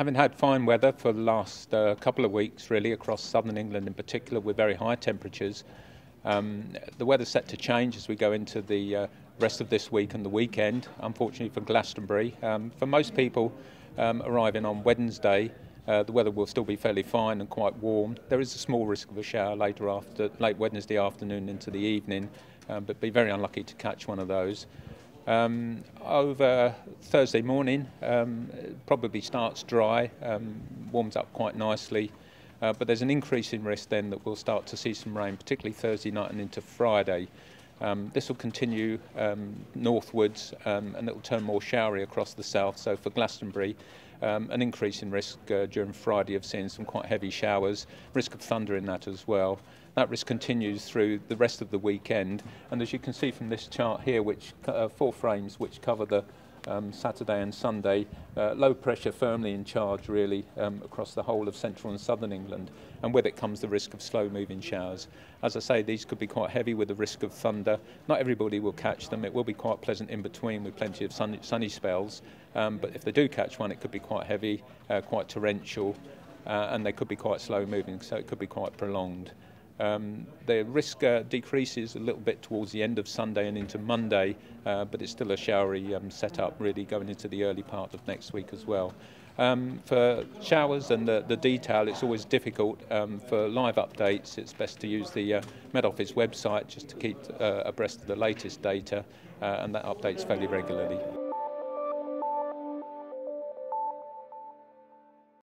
Having had fine weather for the last uh, couple of weeks, really, across southern England in particular, with very high temperatures, um, the weather's set to change as we go into the uh, rest of this week and the weekend, unfortunately for Glastonbury. Um, for most people um, arriving on Wednesday, uh, the weather will still be fairly fine and quite warm. There is a small risk of a shower later after, late Wednesday afternoon into the evening, um, but be very unlucky to catch one of those. Um, over Thursday morning, um, probably starts dry, um, warms up quite nicely, uh, but there's an increase in risk then that we'll start to see some rain, particularly Thursday night and into Friday. Um, this will continue um, northwards um, and it will turn more showery across the south. So for Glastonbury, um, an increase in risk uh, during Friday of seeing some quite heavy showers, risk of thunder in that as well. That risk continues through the rest of the weekend. And as you can see from this chart here, which uh, four frames which cover the um, Saturday and Sunday. Uh, low pressure firmly in charge really um, across the whole of central and southern England and with it comes the risk of slow moving showers. As I say these could be quite heavy with the risk of thunder. Not everybody will catch them. It will be quite pleasant in between with plenty of sunny, sunny spells um, but if they do catch one it could be quite heavy, uh, quite torrential uh, and they could be quite slow moving so it could be quite prolonged. Um, the risk uh, decreases a little bit towards the end of Sunday and into Monday, uh, but it's still a showery um, setup really going into the early part of next week as well. Um, for showers and the, the, detail, it's always difficult. Um, for live updates, it's best to use the uh, Met Office website just to keep uh, abreast of the latest data, uh, and that updates fairly regularly.